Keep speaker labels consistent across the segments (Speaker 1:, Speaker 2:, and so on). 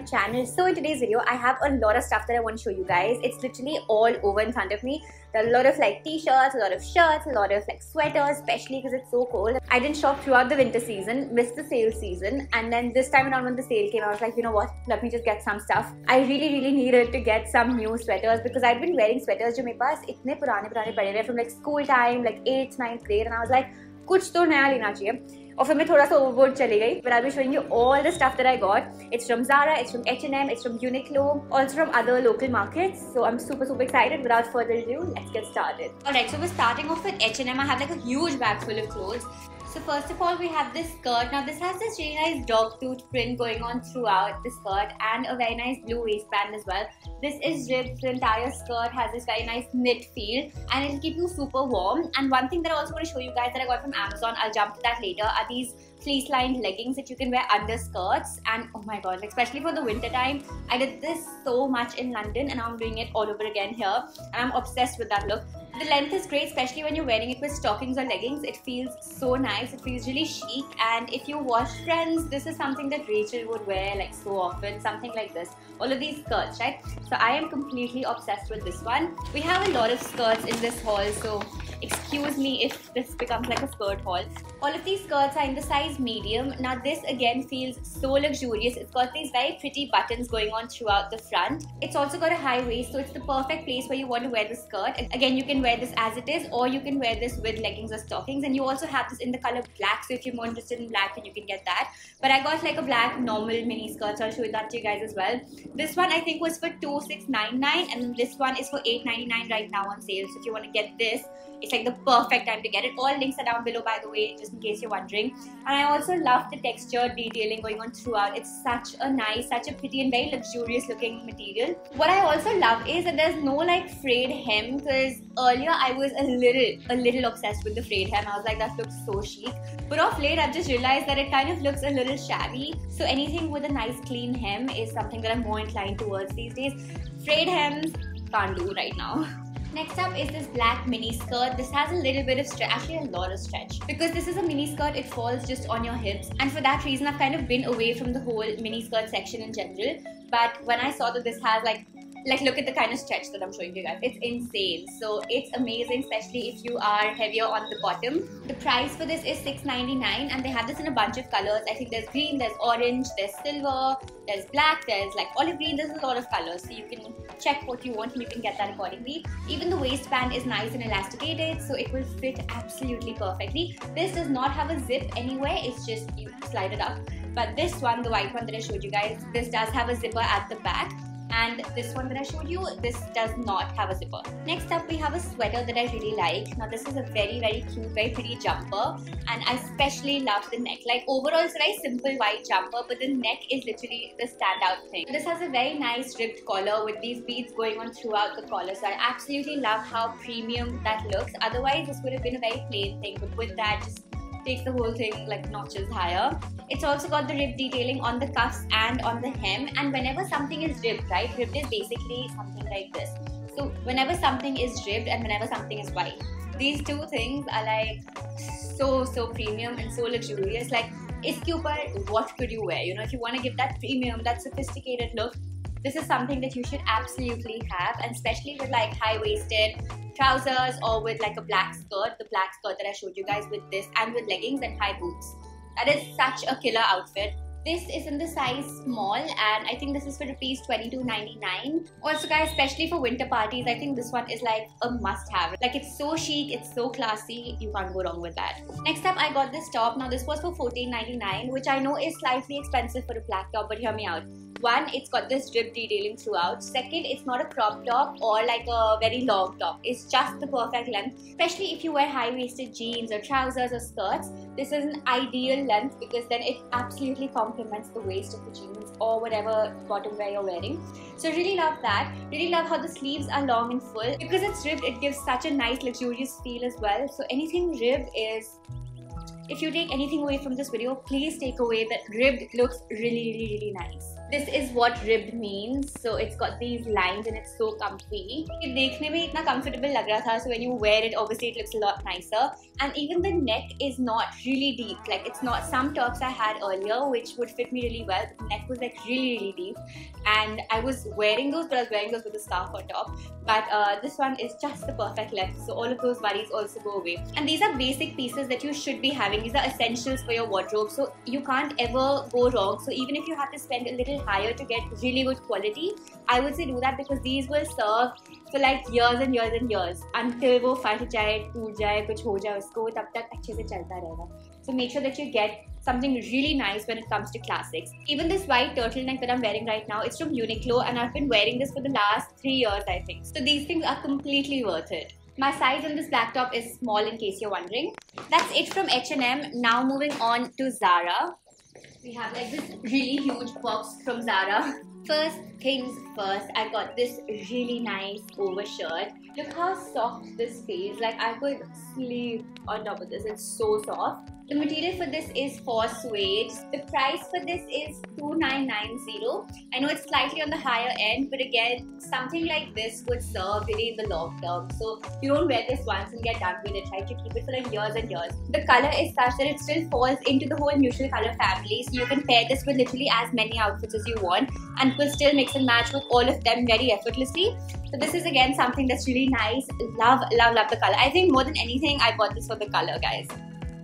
Speaker 1: channel so in today's video i have a lot of stuff that i want to show you guys it's literally all over in front of me there are a lot of like t-shirts a lot of shirts a lot of like sweaters especially because it's so cold i didn't shop throughout the winter season missed the sale season and then this time around when the sale came i was like you know what let me just get some stuff i really really needed to get some new sweaters because i'd been wearing sweaters jo mere paas itne purane purane pade rahe from like school time like 8th 9th grade and i was like कुछ तो नया लेना चाहिए और फिर मैं थोड़ा सा ओवरबोर्ड चली गई but I be showing you all the stuff that I got it's from Zara, it's from H&M, it's from Uniqlo, also from other local markets. So I'm super super excited. Without further ado, let's get started. Alright, so we're starting off with H&M. I have like a huge bag full of clothes. So first of all, we have this skirt. Now this has this really nice dog tooth print going on throughout the skirt and a very nice blue waistband as well. This is ribbed. The entire skirt has this very nice knit feel and it'll keep you super warm. And one thing that I also want to show you guys that I got from Amazon, I'll jump to that later, are these fleece lined leggings that you can wear under skirts and oh my god especially for the winter time i did this so much in london and i'm doing it all over again here and i'm obsessed with that look the length is great, especially when you're wearing it with stockings or leggings. It feels so nice. It feels really chic. And if you watch Friends, this is something that Rachel would wear like so often. Something like this. All of these skirts, right? So I am completely obsessed with this one. We have a lot of skirts in this haul, so excuse me if this becomes like a skirt haul. All of these skirts are in the size medium. Now this again feels so luxurious. It's got these very pretty buttons going on throughout the front. It's also got a high waist so it's the perfect place where you want to wear the skirt. Again you can wear this as it is or you can wear this with leggings or stockings and you also have this in the color black so if you're more interested in black then you can get that. But I got like a black normal mini skirt so I'll show that to you guys as well. This one I think was for 2699 and this one is for 899 right now on sale so if you want to get this it's like the perfect time to get it. All links are down below by the way, just in case you're wondering. And I also love the texture detailing going on throughout. It's such a nice, such a pretty and very luxurious looking material. What I also love is that there's no like frayed hem because earlier I was a little, a little obsessed with the frayed hem. I was like, that looks so chic. But off late, I've just realized that it kind of looks a little shabby. So anything with a nice clean hem is something that I'm more inclined towards these days. Frayed hems, can't do right now. Next up is this black mini skirt. This has a little bit of stretch, actually a lot of stretch. Because this is a mini skirt, it falls just on your hips. And for that reason, I've kind of been away from the whole mini skirt section in general. But when I saw that this has like like look at the kind of stretch that I'm showing you guys. It's insane. So it's amazing, especially if you are heavier on the bottom. The price for this is $6.99 and they have this in a bunch of colors. I think there's green, there's orange, there's silver, there's black, there's like olive green, there's a lot of colors. So you can check what you want and you can get that accordingly. Even the waistband is nice and elasticated, so it will fit absolutely perfectly. This does not have a zip anywhere, it's just you slide it up. But this one, the white one that I showed you guys, this does have a zipper at the back and this one that I showed you this does not have a zipper. Next up we have a sweater that I really like. Now this is a very very cute very pretty jumper and I especially love the neck. Like overall it's a very simple white jumper but the neck is literally the standout thing. This has a very nice ribbed collar with these beads going on throughout the collar so I absolutely love how premium that looks. Otherwise this would have been a very plain thing but with that just takes the whole thing like notches higher. It's also got the rib detailing on the cuffs and on the hem and whenever something is ribbed, right, ribbed is basically something like this. So whenever something is ribbed and whenever something is white, these two things are like so so premium and so luxurious. Like इसके ऊपर what could you wear? You know, if you want to give that premium, that sophisticated look, this is something that you should absolutely have and especially with like high-waisted trousers or with like a black skirt the black skirt that i showed you guys with this and with leggings and high boots that is such a killer outfit this is in the size small and I think this is for rupees 22.99. Also guys, especially for winter parties, I think this one is like a must have. Like it's so chic, it's so classy, you can't go wrong with that. Next up, I got this top. Now this was for 14.99 which I know is slightly expensive for a black top but hear me out one it's got this drip detailing throughout. Second it's not a crop top or like a very long top. It's just the perfect length especially if you wear high-waisted jeans or trousers or skirts. This is an ideal length because then it absolutely complements the waist of the jeans or whatever bottom wear you're wearing. So really love that. Really love how the sleeves are long and full. Because it's ribbed it gives such a nice luxurious feel as well. So anything ribbed is if you take anything away from this video, please take away that ribbed looks really, really, really nice this is what ribbed means. So it's got these lines and it's so comfy. It देखने में इतना comfortable लग रहा था. So when you wear it, obviously it looks a lot nicer. And even the neck is not really deep. Like it's not some tops I had earlier which would fit me really well. The neck was like really really deep. And I was wearing those, but I was wearing those with a scarf on top. But uh, this one is just the perfect length. So all of those worries also go away. And these are basic pieces that you should be having. These are essentials for your wardrobe. So you can't ever go wrong. So even if you have to spend a little higher to get really good quality, I would say do that because these will serve for like years and years and years until वो फट जाए टूट जाए कुछ हो जाए उसको तब तक अच्छे से चलता रहेगा so make sure that you get something really nice when it comes to classics. Even this white turtleneck that I'm wearing right now, it's from Uniqlo and I've been wearing this for the last three years, I think. So these things are completely worth it. My size on this black top is small in case you're wondering. That's it from H&M. Now moving on to Zara. We have like this really huge box from Zara. First things first, I got this really nice overshirt. Look how soft this feels. Like I could sleep on top of this. It's so soft. The material for this is faux suede. The price for this is 2990. I know it's slightly on the higher end, but again, something like this would serve really in the long term. So you don't wear this once and get done with it. Try to keep it for like years and years. The color is such that it still falls into the whole neutral color family. So you can pair this with literally as many outfits as you want and will still mix and match with all of them very effortlessly. So this is again something that's really nice. Love, love, love the color. I think more than anything, I bought this for the color, guys.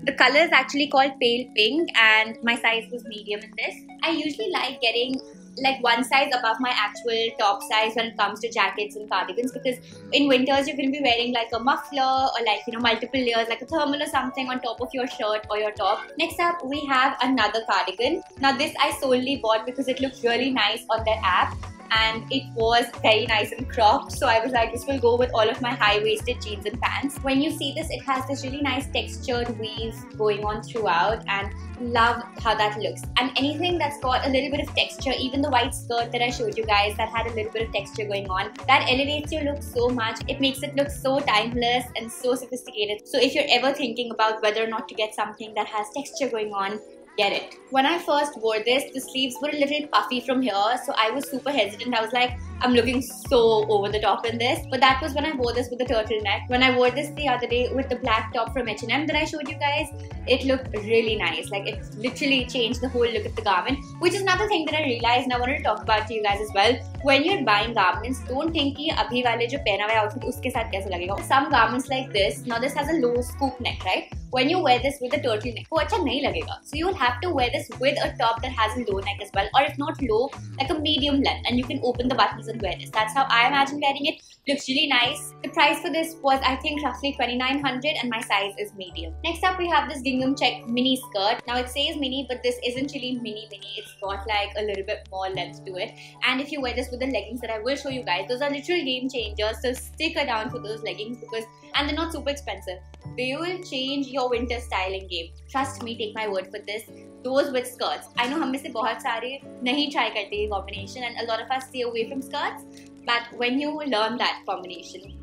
Speaker 1: The color is actually called pale pink and my size was medium in this. I usually like getting like one size above my actual top size when it comes to jackets and cardigans because in winters you're going to be wearing like a muffler or like you know multiple layers like a thermal or something on top of your shirt or your top. Next up we have another cardigan. Now this I solely bought because it looked really nice on their app and it was very nice and cropped so I was like this will go with all of my high-waisted jeans and pants. When you see this it has this really nice textured weave going on throughout and love how that looks. And anything that's got a little bit of texture even the white skirt that I showed you guys that had a little bit of texture going on that elevates your look so much. It makes it look so timeless and so sophisticated. So if you're ever thinking about whether or not to get something that has texture going on get it. When I first wore this, the sleeves were a little puffy from here, so I was super hesitant. I was like, I'm looking so over the top in this. But that was when I wore this with the turtleneck. When I wore this the other day with the black top from H&M that I showed you guys, it looked really nice. Like it literally changed the whole look of the garment, which is another thing that I realized and I wanted to talk about to you guys as well. When you're buying garments, don't think ki abhi wale jo pehna hua outfit uske saath kaise lagega. Some garments like this, now this has a low scoop neck, right? When you wear this with a turtleneck, wo acha nahi lagega. So you'll have to wear this with a top that has a low neck as well, or if not low, like a medium length, and you can open the buttons and this that's how I imagine wearing it looks really nice the price for this was I think roughly 2900 and my size is medium next up we have this gingham check mini skirt now it says mini but this isn't really mini mini it's got like a little bit more length to it and if you wear this with the leggings that I will show you guys those are literal game changers so stick around for those leggings because and they're not super expensive they will change your winter styling game. Trust me, take my word for this. Those with skirts. I know हम में से बहुत सारे नहीं try करते ये combination and a lot of us stay away from skirts. But when you learn that combination,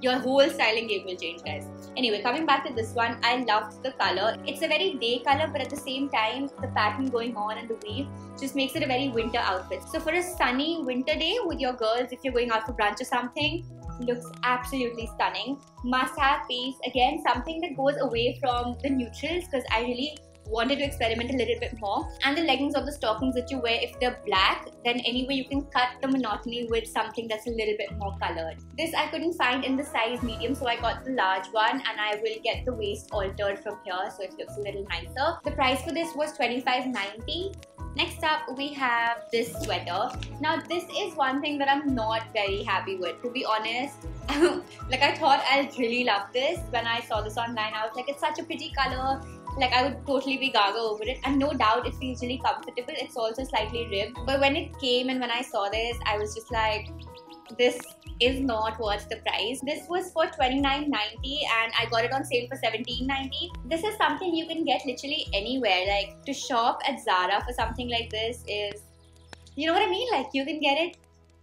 Speaker 1: your whole styling game will change, guys. Anyway, coming back to this one, I loved the color. It's a very day color, but at the same time, the pattern going on and the weave just makes it a very winter outfit. So for a sunny winter day with your girls, if you're going out for brunch or something, looks absolutely stunning. Must have piece. Again, something that goes away from the neutrals because I really wanted to experiment a little bit more. And the leggings or the stockings that you wear, if they're black, then anyway you can cut the monotony with something that's a little bit more colored. This I couldn't find in the size medium, so I got the large one and I will get the waist altered from here so it looks a little nicer. The price for this was $25.90 Next up, we have this sweater. Now, this is one thing that I'm not very happy with, to be honest. like, I thought I'd really love this. When I saw this online, I was like, it's such a pretty color. Like, I would totally be gaga over it. And no doubt, it feels really comfortable. It's also slightly ribbed. But when it came and when I saw this, I was just like, this is not worth the price. This was for $29.90 and I got it on sale for $17.90. This is something you can get literally anywhere. Like to shop at Zara for something like this is, you know what I mean? Like you can get it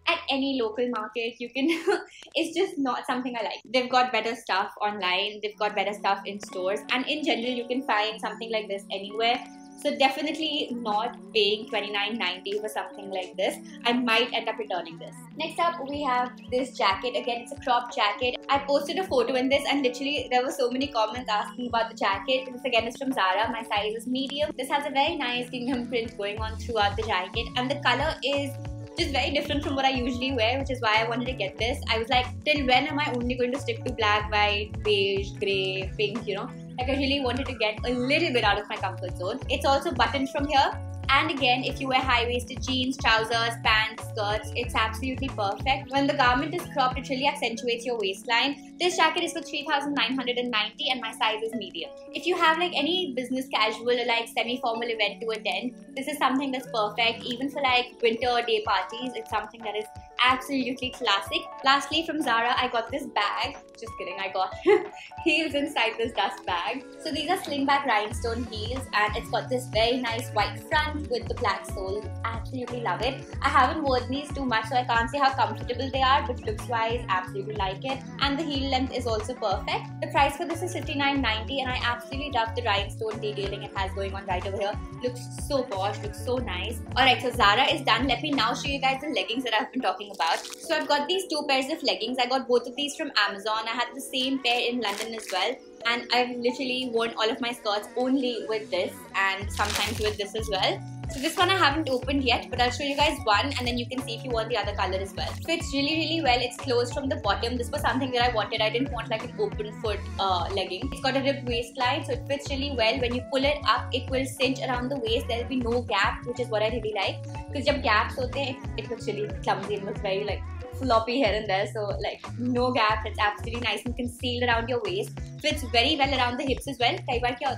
Speaker 1: at any local market you can it's just not something i like they've got better stuff online they've got better stuff in stores and in general you can find something like this anywhere So definitely not paying $29.90 for something like this. I might end up returning this. Next up, we have this jacket. Again, it's a crop jacket. I posted a photo in this and literally there were so many comments asking about the jacket. This again is from Zara. My size is medium. This has a very nice gingham print going on throughout the jacket and the color is just very different from what I usually wear, which is why I wanted to get this. I was like, till when am I only going to stick to black, white, beige, grey, pink, you know? Like I really wanted to get a little bit out of my comfort zone. It's also buttoned from here and again, if you wear high-waisted jeans, trousers, pants, skirts, it's absolutely perfect. When the garment is cropped, it really accentuates your waistline. This jacket is for 3990 and my size is medium. If you have like any business casual or like semi-formal event to attend, this is something that's perfect. Even for like winter day parties, it's something that is absolutely classic. Lastly, from Zara, I got this bag. Just kidding, I got heels inside this dust bag. So these are slingback rhinestone heels and it's got this very nice white front with the black sole. Absolutely love it. I haven't worn these too much so I can't say how comfortable they are but looks wise, absolutely like it. And the heel length is also perfect. The price for this is $59.90 and I absolutely love the rhinestone detailing it has going on right over here. Looks so posh, looks so nice. Alright, so Zara is done. Let me now show you guys the leggings that I've been talking about. So I've got these two pairs of leggings. I got both of these from Amazon. I had the same pair in London as well. And I've literally worn all of my skirts only with this and sometimes with this as well. So this one I haven't opened yet, but I'll show you guys one and then you can see if you want the other color as well. Fits really, really well. It's closed from the bottom. This was something that I wanted. I didn't want like an open foot uh, legging. It's got a ribbed waistline, so it fits really well. When you pull it up, it will cinch around the waist. There will be no gap, which is what I really like. Because when gaps are it, it looks really clumsy. It looks very like floppy here and there so like no gap it's absolutely nice and concealed around your waist fits very well around the hips as well kai baar kya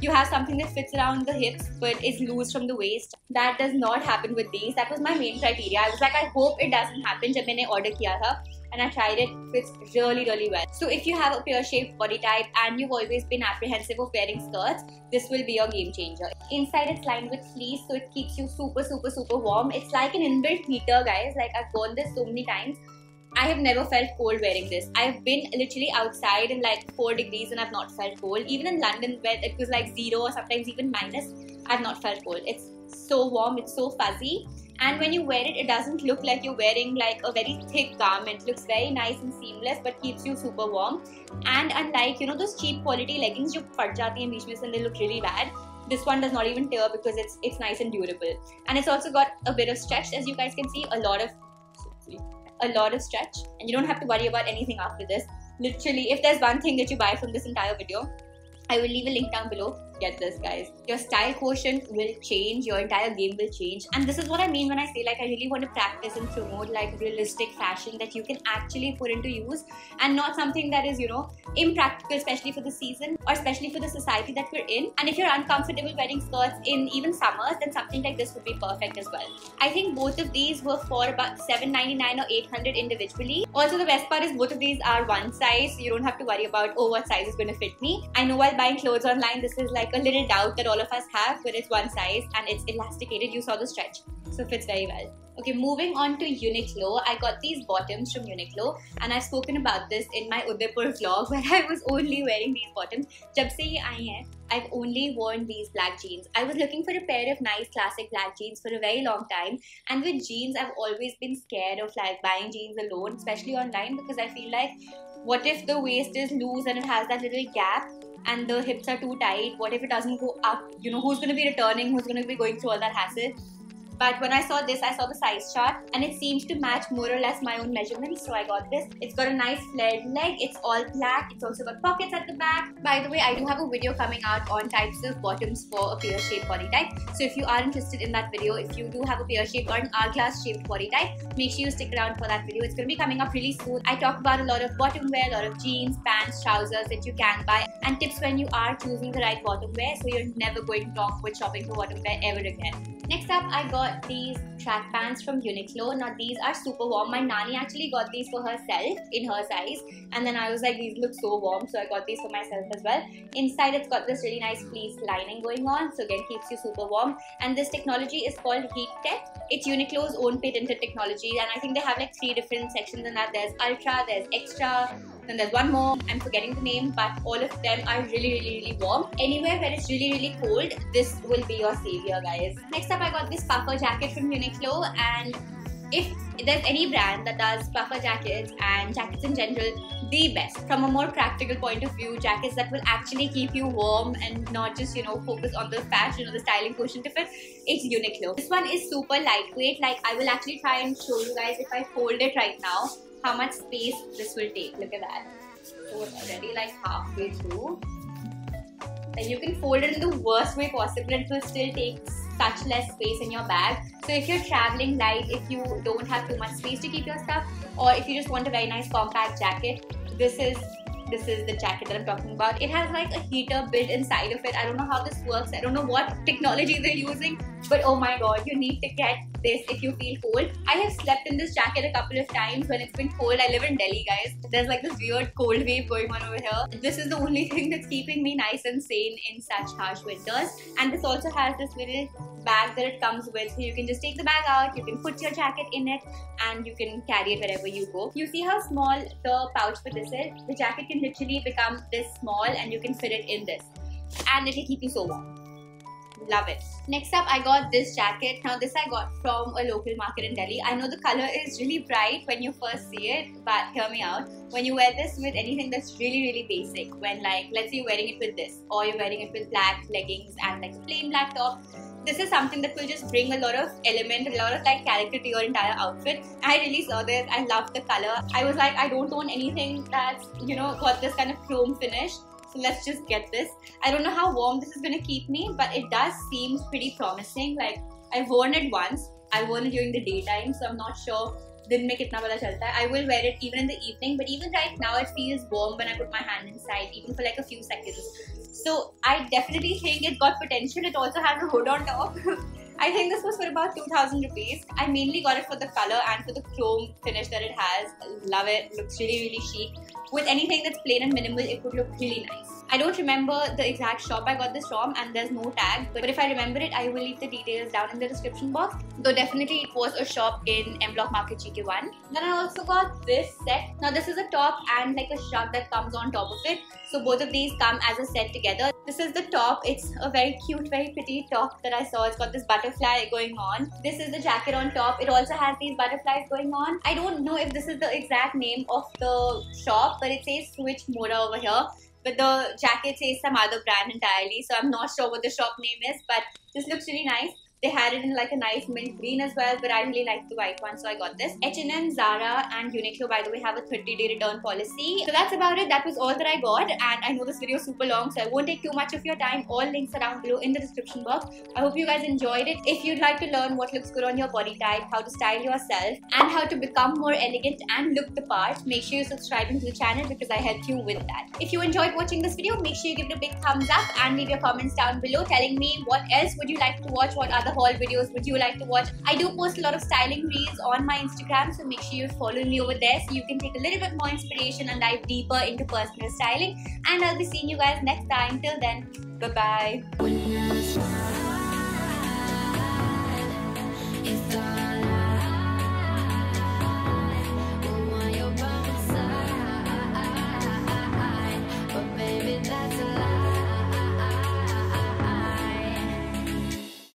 Speaker 1: you have something that fits around the hips but is loose from the waist. That does not happen with these. That was my main criteria. I was like, I hope it doesn't happen when I order kiya. And I tried it, fits really, really well. So if you have a pear shaped body type and you've always been apprehensive of wearing skirts, this will be your game changer. Inside it's lined with fleece, so it keeps you super, super, super warm. It's like an inbuilt heater, guys. Like I've worn this so many times I have never felt cold wearing this. I've been literally outside in like 4 degrees and I've not felt cold. Even in London where it was like 0 or sometimes even minus, I've not felt cold. It's so warm, it's so fuzzy. And when you wear it, it doesn't look like you're wearing like a very thick garment. It looks very nice and seamless but keeps you super warm. And unlike, you know, those cheap quality leggings, you fat jati and beach and they look really bad this one does not even tear because it's it's nice and durable and it's also got a bit of stretch as you guys can see a lot of a lot of stretch and you don't have to worry about anything after this. Literally, if there's one thing that you buy from this entire video, I will leave a link down below get this guys. Your style quotient will change. Your entire game will change. And this is what i mean when i say like i really want to practice and promote like realistic fashion that you can actually put into use and not something that is you know impractical especially for the season or especially for the society that we're in. And if you're uncomfortable wearing skirts in even summers then something like this would be perfect as well. I think both of these were for about 7.99 or 800 individually. Also the best part is both of these are one size so you don't have to worry about oh what size is going to fit me. I know while buying clothes online this is like like a little doubt that all of us have, but it's one size and it's elasticated. You saw the stretch, so fits very well. Okay, moving on to Uniqlo. I got these bottoms from Uniqlo and I've spoken about this in my Udaipur vlog where I was only wearing these bottoms. Jab se ye I've only worn these black jeans. I was looking for a pair of nice classic black jeans for a very long time and with jeans I've always been scared of like buying jeans alone, especially online because I feel like what if the waist is loose and it has that little gap and the hips are too tight? What if it doesn't go up? You know, who's going to be returning? Who's going to be going through all that hassle? But when I saw this, I saw the size chart and it seems to match more or less my own measurements. So I got this. It's got a nice flared leg. It's all black. It's also got pockets at the back. By the way, I do have a video coming out on types of bottoms for a pear shaped body type. So if you are interested in that video, if you do have a pear shaped or an hourglass shaped body type, make sure you stick around for that video. It's going to be coming up really soon. I talk about a lot of bottom wear, a lot of jeans, pants, trousers that you can buy and tips when you are choosing the right bottom wear so you're never going wrong with shopping for bottom wear ever again. Next up, I got these track pants from Uniqlo. Now these are super warm. My nanny actually got these for herself in her size, and then I was like, these look so warm, so I got these for myself as well. Inside, it's got this really nice fleece lining going on, so again keeps you super warm. And this technology is called Heat Tech. It's Uniqlo's own patented technology, and I think they have like three different sections in that. There's Ultra, there's Extra, Then there's one more, I'm forgetting the name, but all of them are really, really, really warm. Anywhere where it's really, really cold, this will be your savior, guys. Next up, I got this puffer jacket from Uniqlo, and if there's any brand that does puffer jackets and jackets in general the best. From a more practical point of view jackets that will actually keep you warm and not just you know focus on the fashion or the styling portion of it it's Uniqlo. This one is super lightweight. Like I will actually try and show you guys if I fold it right now how much space this will take. Look at that. So it's already like halfway through. And you can fold it in the worst way possible. And it will still take such less space in your bag. So if you're traveling light, if you don't have too much space to keep your stuff, or if you just want a very nice compact jacket, this is this is the jacket that I'm talking about. It has like a heater built inside of it. I don't know how this works. I don't know what technology they're using, but oh my god, you need to get this if you feel cold. I have slept in this jacket a couple of times when it's been cold. I live in Delhi, guys. There's like this weird cold wave going on over here. This is the only thing that's keeping me nice and sane in such harsh winters. And this also has this little bag that it comes with. So you can just take the bag out, you can put your jacket in it, and you can carry it wherever you go. You see how small the pouch for this is? The jacket can literally become this small and you can fit it in this. And it'll keep you so warm love it. Next up, I got this jacket. Now, this I got from a local market in Delhi. I know the color is really bright when you first see it, but hear me out. When you wear this with anything that's really, really basic, when like, let's say you're wearing it with this, or you're wearing it with black leggings and like plain black top, this is something that will just bring a lot of element, a lot of like character to your entire outfit. I really saw this. I love the color. I was like, I don't own anything that's, you know, got this kind of chrome finish. So let's just get this. I don't know how warm this is going to keep me, but it does seem pretty promising. Like I've worn it once. I've worn it during the daytime, so I'm not sure दिन में कितना पता चलता है I will wear it even in the evening but even right now it feels warm when I put my hand inside even for like a few seconds so I definitely think it got potential it also has a hood on top I think this was for about 2000 rupees. I mainly got it for the color and for the chrome finish that it has. Love it. Looks really, really chic. With anything that's plain and minimal, it would look really nice. I don't remember the exact shop I got this from and there's no tag but if I remember it I will leave the details down in the description box though definitely it was a shop in M Block Market GK1. Then I also got this set. Now this is a top and like a shirt that comes on top of it so both of these come as a set together. This is the top. It's a very cute, very pretty top that I saw. It's got this butterfly going on. This is the jacket on top. It also has these butterflies going on. I don't know if this is the exact name of the shop but it says Switch Moda over here but the jacket says some other brand entirely. So I'm not sure what the shop name is, but this looks really nice. They had it in like a nice mint green as well, but I really like the white one, so I got this. H&M, Zara, and Uniqlo, by the way, have a 30-day return policy. So that's about it. That was all that I got, and I know this video is super long, so I won't take too much of your time. All links are down below in the description box. I hope you guys enjoyed it. If you'd like to learn what looks good on your body type, how to style yourself, and how to become more elegant and look the part, make sure you're subscribing to the channel because I help you with that. If you enjoyed watching this video, make sure you give it a big thumbs up and leave your comments down below telling me what else would you like to watch, what other the haul videos would you like to watch. I do post a lot of styling reels on my Instagram, so make sure you follow me over there so you can take a little bit more inspiration and dive deeper into personal styling. And I'll be seeing you guys next time. Till then, bye bye.